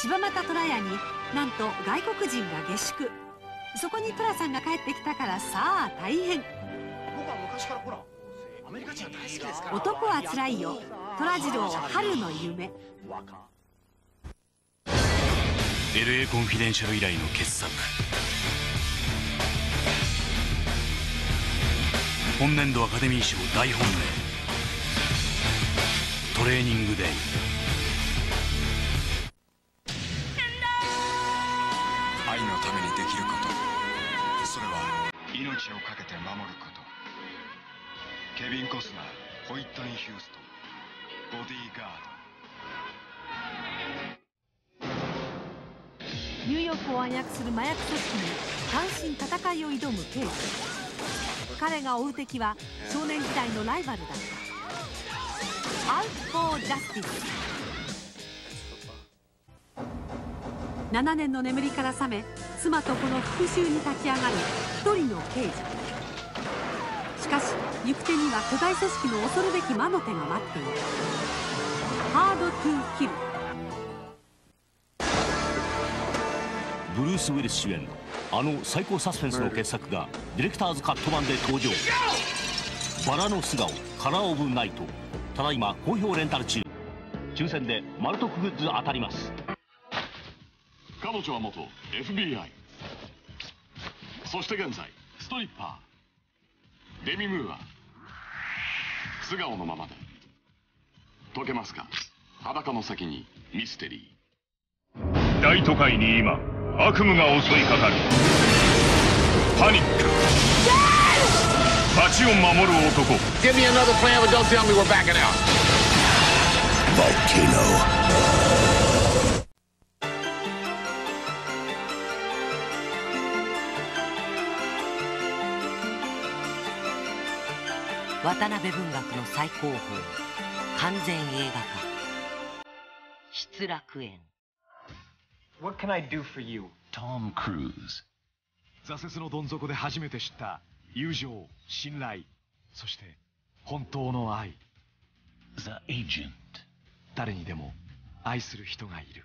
柴又虎屋になんと外国人が下宿。そこに寅さんが帰ってきたからさあ大変。僕は昔からほらアメリカ人は大好きですから。男はつらいよ。虎次郎春の夢。LA コンフィデンシャル以来の傑作。本年度アカデミー賞大本命。トレーニングデイ愛のためにできること。それは命を懸けて守ること。ケビン・コスナーホイットニー・ヒューストンボディーガード。ニューヨークを暗躍する麻薬組織に単身戦いを挑む刑事。彼が追う敵は少年時代のライバルだった。アウト・フォー・ジャスティス。7年の眠りから覚め妻と子の復讐に立ち上がる一人の刑事。しかし行く手には巨大組織の恐るべき魔の手が待っている。ハード・トゥ・キル。ブルース・ウィリス主演あの最高サスペンスの傑作がディレクターズカット版で登場。バラの素顔カラー・オブ・ナイト。ただいま好評レンタル中。抽選でマルトクグッズ当たります。彼女は元 FBI そして現在ストリッパー。デミ・ムーア。素顔のままで。解けますか？裸の先にミステリー。大都会に今悪夢が襲いかかる。パニック。街を守る男。Give me another plan, but don't tell me we're backing out. Volcano 渡辺文学の最高峰完全映画化。失楽園。What can I do for you? Tom Cruise 挫折のどん底で初めて知った友情信頼そして本当の愛。The Agent 誰にでも愛する人がいる